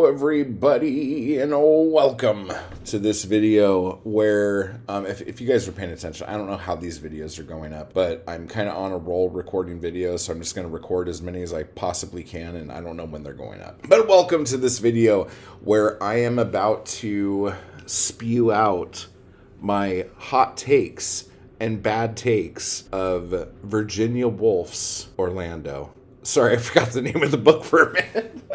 Hello, everybody, and welcome to this video where, um, if, if you guys are paying attention, I don't know how these videos are going up, but I'm kind of on a roll recording videos, so I'm just going to record as many as I possibly can, and I don't know when they're going up. But welcome to this video where I am about to spew out my hot takes and bad takes of Virginia Woolf's Orlando. Sorry, I forgot the name of the book for a minute.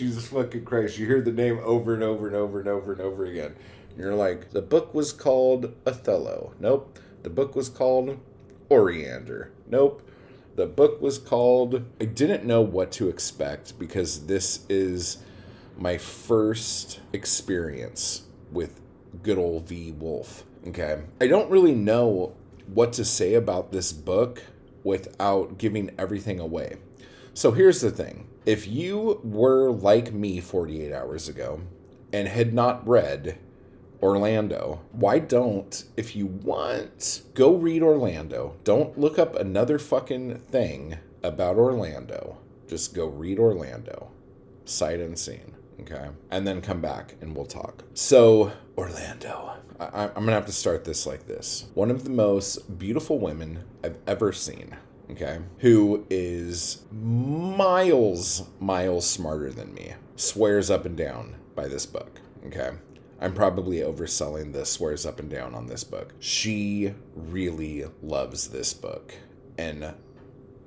Jesus fucking Christ. You hear the name over and over and over and over and over again. You're like, the book was called Othello. Nope. The book was called Oriander. Nope. The book was called. I didn't know what to expect because this is my first experience with good old V. Woolf. Okay. I don't really know what to say about this book without giving everything away. So here's the thing if you were like me 48 hours ago and had not read Orlando, why don't, if you want, go read Orlando? Don't look up another fucking thing about Orlando. Just go read Orlando, sight unseen, okay? And then come back and we'll talk. So, Orlando. I, am gonna have to start this like this. One of the most beautiful women I've ever seen okay, who is miles, miles smarter than me, swears up and down by this book, okay? I'm probably overselling the swears up and down on this book. She really loves this book and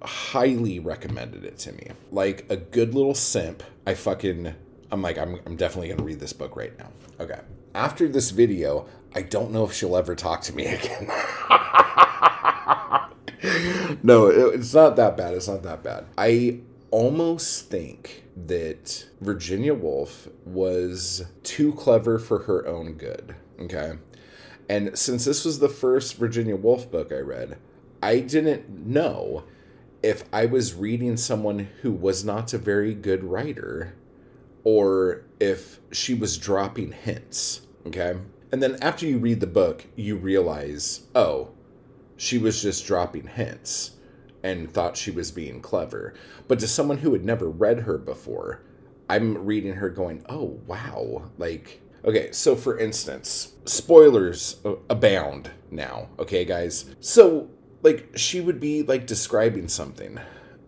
highly recommended it to me. Like a good little simp, I fucking, I'm like, I'm, I'm definitely gonna read this book right now. Okay. After this video, I don't know if she'll ever talk to me again. no, it, it's not that bad. It's not that bad. I almost think that Virginia Woolf was too clever for her own good. Okay. And since this was the first Virginia Woolf book I read, I didn't know if I was reading someone who was not a very good writer or if she was dropping hints. Okay. And then after you read the book, you realize, oh, she was just dropping hints and thought she was being clever. But to someone who had never read her before, I'm reading her going, oh, wow. Like, okay, so for instance, spoilers abound now, okay, guys? So, like, she would be like describing something.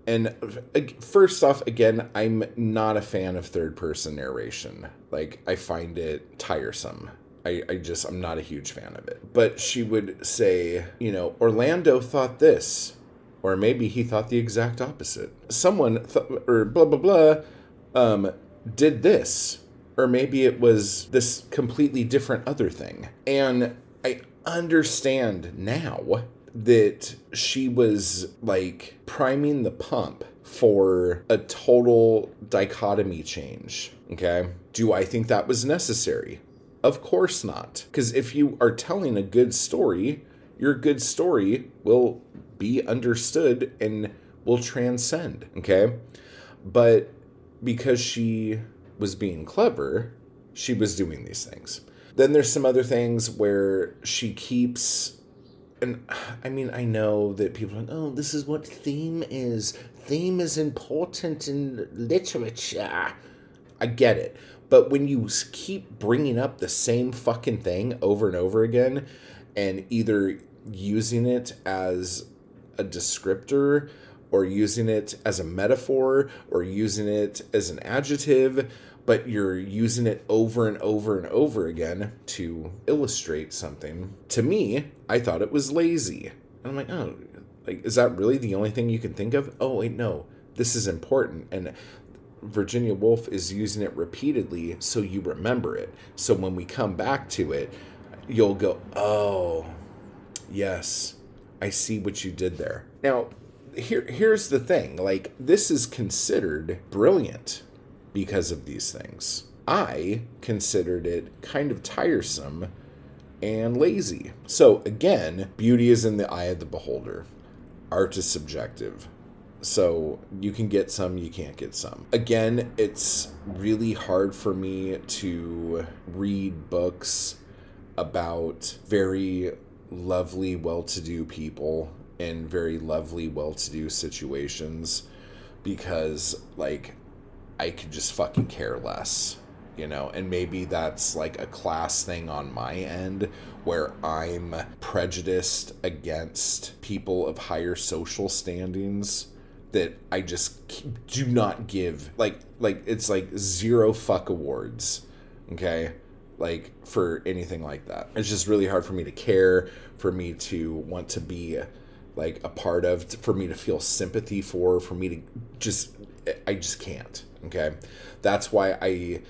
And uh, first off, again, I'm not a fan of third person narration. Like, I find it tiresome. I, I just, I'm not a huge fan of it. But she would say, you know, Orlando thought this, or maybe he thought the exact opposite. Someone, or blah, blah, blah, um, did this, or maybe it was this completely different other thing. And I understand now that she was like priming the pump for a total dichotomy change. Okay. Do I think that was necessary? Of course not. Because if you are telling a good story, your good story will be understood and will transcend. Okay. But because she was being clever, she was doing these things. Then there's some other things where she keeps and I mean, I know that people are like, oh, this is what theme is. Theme is important in literature. I get it. But when you keep bringing up the same fucking thing over and over again, and either using it as a descriptor or using it as a metaphor or using it as an adjective, but you're using it over and over and over again to illustrate something. To me, I thought it was lazy. And I'm like, oh, like, is that really the only thing you can think of? Oh, wait, no, this is important. And Virginia Woolf is using it repeatedly so you remember it. So when we come back to it, you'll go, oh, yes, I see what you did there. Now, here, here's the thing like, this is considered brilliant because of these things. I considered it kind of tiresome and lazy. So, again, beauty is in the eye of the beholder. Art is subjective. So you can get some, you can't get some. Again, it's really hard for me to read books about very lovely, well to do people in very lovely, well to do situations because, like, I could just fucking care less, you know? And maybe that's like a class thing on my end where I'm prejudiced against people of higher social standings that I just do not give like like it's like zero fuck awards, okay? Like for anything like that. It's just really hard for me to care, for me to want to be like a part of, for me to feel sympathy for, for me to just I just can't, okay? That's why I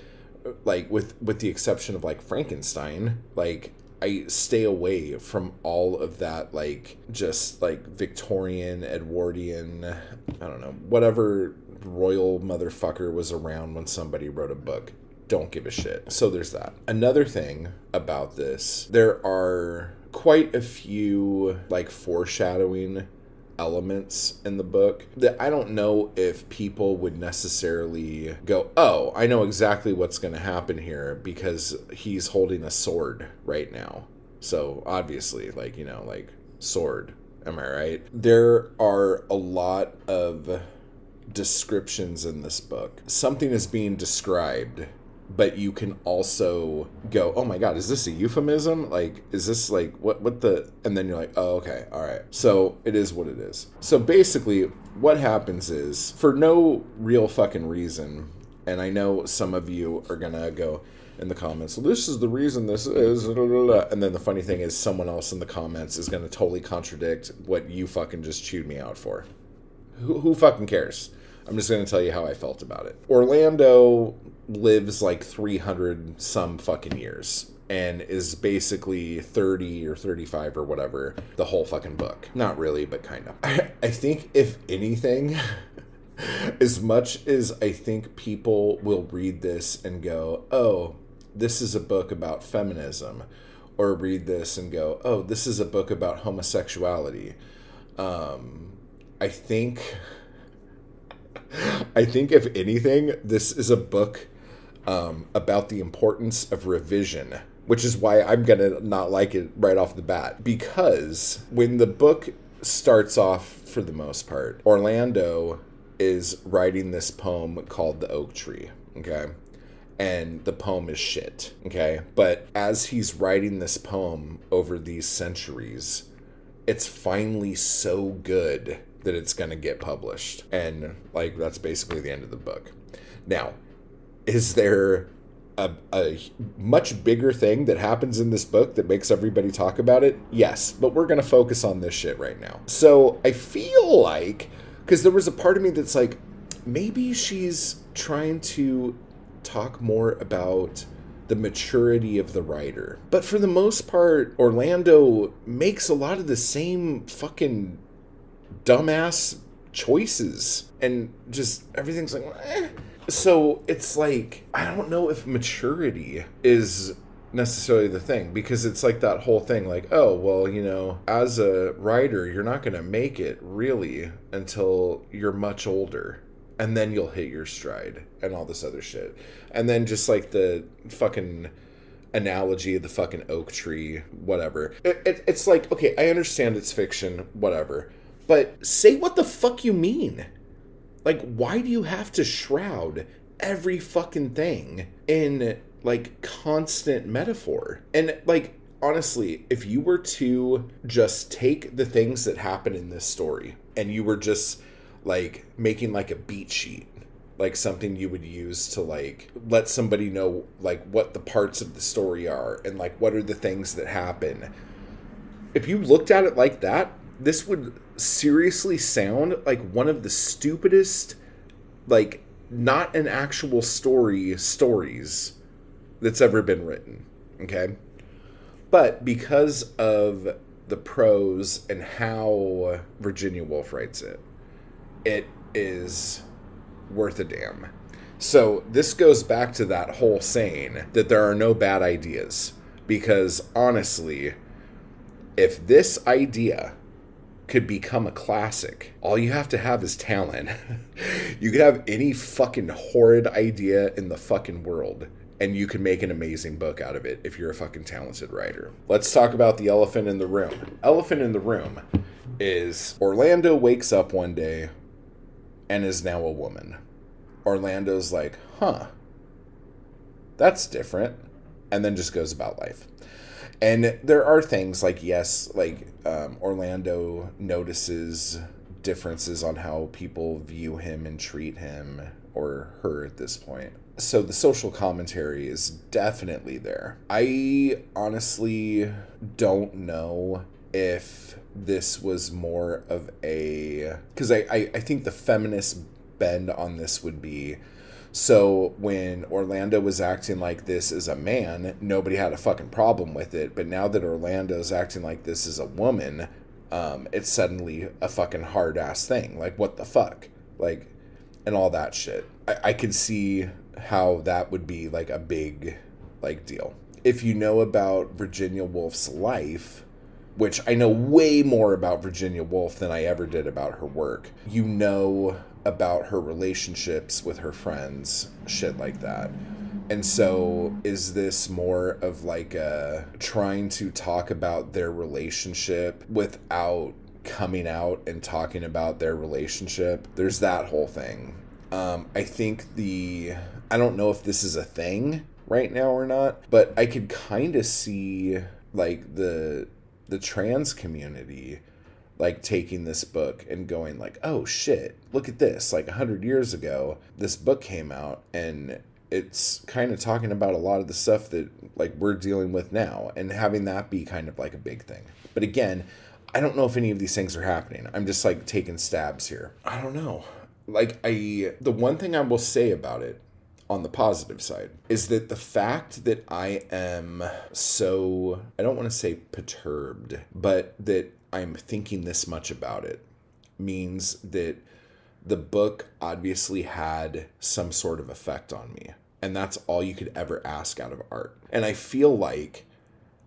like with with the exception of like Frankenstein, like I stay away from all of that, like just like Victorian, Edwardian, I don't know, whatever royal motherfucker was around when somebody wrote a book. Don't give a shit. So there's that. Another thing about this, there are quite a few like foreshadowing elements in the book that I don't know if people would necessarily go, oh, I know exactly what's going to happen here because he's holding a sword right now. So obviously, like, you know, like sword. Am I right? There are a lot of descriptions in this book. Something is being described but you can also go, "Oh my god, is this a euphemism? Like is this like what what the and then you're like, "Oh, okay. All right." So it is what it is. So basically what happens is for no real fucking reason, and I know some of you are to go in the comments, this is the reason this is, and then the funny thing is, someone else in the comments is to totally contradict what you fucking just chewed me out for. Who, who fucking cares? I'm just going to tell you how I felt about it. Orlando lives like 300 some fucking years and is basically 30 or 35 or whatever the whole fucking book. Not really, but kind of. I, I think, if anything, as much as I think people will read this and go, oh, this is a book about feminism, or read this and go, oh, this is a book about homosexuality, um, I think. I think, if anything, this is a book um, about the importance of revision, which is why I'm going to not like it right off the bat. Because when the book starts off, for the most part, Orlando is writing this poem called The Oak Tree, okay? And the poem is shit, okay? But as he's writing this poem over these centuries, it's finally so good that it's going to get published. And, like, that's basically the end of the book. Now, is there a, a, much bigger thing that happens in this book that makes everybody talk about it? Yes, but we're going to focus on this shit right now. So I feel like, because there was a part of me that's like, maybe she's trying to talk more about the maturity of the writer. But for the most part, Orlando makes a lot of the same fucking dumbass choices. And just everything's like, eh. So it's like I don't know if maturity is necessarily the thing because it's like that whole thing like oh well you know as a writer you're not going to make it really until you're much older. And then you'll hit your stride and all this other shit. And then just like the fucking analogy of the fucking oak tree whatever. It, it, it's like okay i understand it's fiction whatever but say what the fuck you mean like, why do you have to shroud every fucking thing in like constant metaphor? And like, honestly, if you were to just take the things that happen in this story and you were just like making like a beat sheet like something you would use to like let somebody know like what the parts of the story are and like what are the things that happen if you looked at it like that this would seriously sound like one of the stupidest, like not an actual story stories that's ever been written. Okay. But because of the prose and how Virginia Woolf writes it, it is worth a damn. So this goes back to that whole saying that there are no bad ideas. Because honestly, if this idea could become a classic. All you have to have is talent. you could have any fucking horrid idea in the fucking world and you can make an amazing book out of it if you're a fucking talented writer. Let's talk about the elephant in the room. Elephant in the room is Orlando wakes up one day and is now a woman. Orlando's like, huh, that's different. And then just goes about life. And there are things like, yes, like um, Orlando notices differences on how people view him and treat him or her at this point. So the social commentary is definitely there. I honestly don't know if this was more of a because I, I, I think the feminist bend on this would be so when Orlando was acting like this as a man, nobody had a fucking problem with it. But now that Orlando's acting like this as a woman, um, it's suddenly a fucking hard ass thing. Like what the fuck? Like and all that shit. I, I see how that would be like a big like deal. If you know about Virginia Woolf's life, which I know way more about Virginia Woolf than I ever did about her work. You know about her relationships with her friends, shit like that. And so, is this more of like a trying to talk about their relationship without coming out and talking about their relationship? There's that whole thing. Um, I think the I don't know if this is a thing right now or not, but I could kind of see like the the trans community like taking this book and going like oh shit look at this. Like 100 years ago this book came out and it's kind of talking about a lot of the stuff that like we're dealing with now and having that be kind of like a big thing. But again i don't know if any of these things are happening. I'm just like taking stabs here. I don't know. Like i the one thing i will say about it on the positive side is that the fact that I am so, I don't want to say perturbed, but that I'm thinking this much about it means that the book obviously had some sort of effect on me. And that's all you could ever ask out of art. And I feel like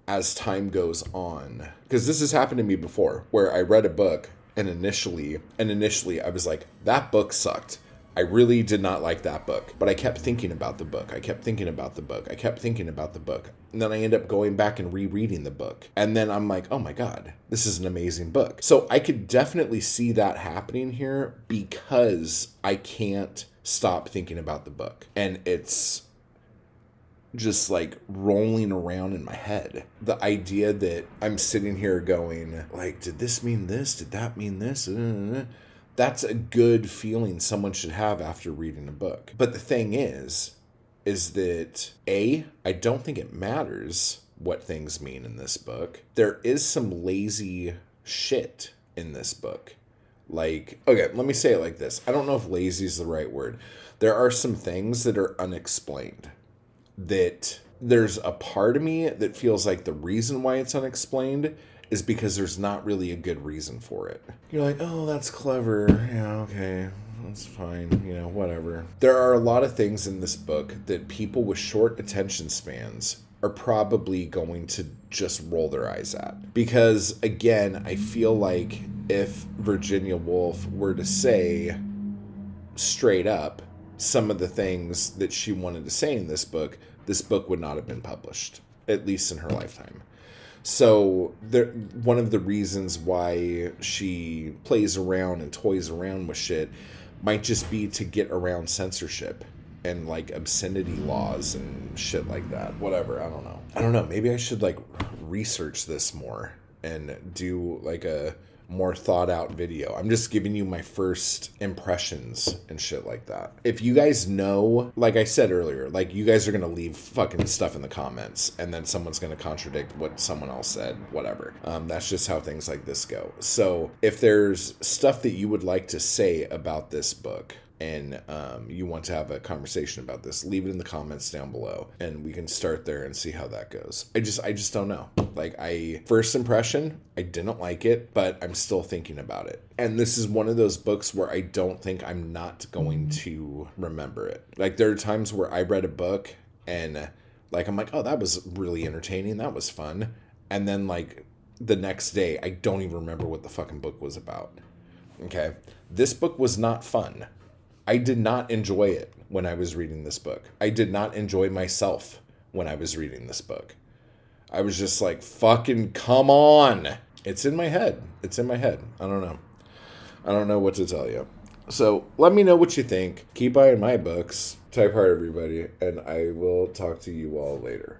as time goes on, because this has happened to me before, where I read a book and initially, and initially I was like, that book sucked I really did not like that book, but I kept thinking about the book. I kept thinking about the book. I kept thinking about the book. And then I end up going back and rereading the book. And then I'm like, oh my God, this is an amazing book. So I could definitely see that happening here because I can't stop thinking about the book. And it's just like rolling around in my head. The idea that I'm sitting here going, like, did this mean this? Did that mean this? Uh, uh, uh. That's a good feeling someone should have after reading a book. But the thing is, is that A, I don't think it matters what things mean in this book. There is some lazy shit in this book. Like, okay, let me say it like this. I don't know if lazy is the right word. There are some things that are unexplained. That there's a part of me that feels like the reason why it's unexplained is because there's not really a good reason for it. You're like, oh, that's clever. Yeah, okay. That's fine. You know, whatever. There are a lot of things in this book that people with short attention spans are probably going to just roll their eyes at. Because, again, I feel like if Virginia Woolf were to say straight up some of the things that she wanted to say in this book, this book would not have been published, at least in her lifetime. So there, one of the reasons why she plays around and toys around with shit might just be to get around censorship and like obscenity laws and shit like that. Whatever, I don't know. I don't know. Maybe I should like research this more and do like a more thought out video. I'm just giving you my first impressions and shit like that. If you guys know, like I said earlier, like you guys are to leave fucking stuff in the comments and then someone's to contradict what someone else said, whatever. Um, that's just how things like this go. So if there's stuff that you would like to say about this book, and um, you want to have a conversation about this leave it in the comments down below and we can start there and see how that goes. I just i just don't know. Like i first impression i didn't like it but i'm still thinking about it. And this is one of those books where i don't think i'm not going to remember it. Like there are times where i read a book and like i'm like oh that was really entertaining. That was fun. And then like the next day i don't even remember what the fucking book was about. Okay? This book was not fun I did not enjoy it when I was reading this book. I did not enjoy myself when I was reading this book. I was just like, fucking come on. It's in my head. It's in my head. I don't know. I don't know what to tell you. So let me know what you think. Keep buying my books. Type hard, everybody, and I will talk to you all later.